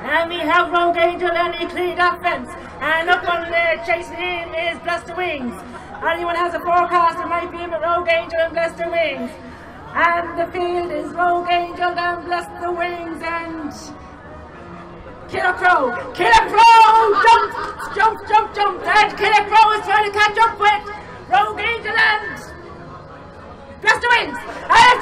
And we have Rogue Angel and he cleaned up fence. And up on there chasing him is Bless The Wings. Anyone has a forecast, it might be him a Rogue Angel and Bless The Wings. And the field is Rogue Angel and Bless The Wings and Killer Crow. Killer Crow! Jump, jump, jump, jump. And Killer Crow is trying to catch up with Rogue Angel and Bless The Wings. And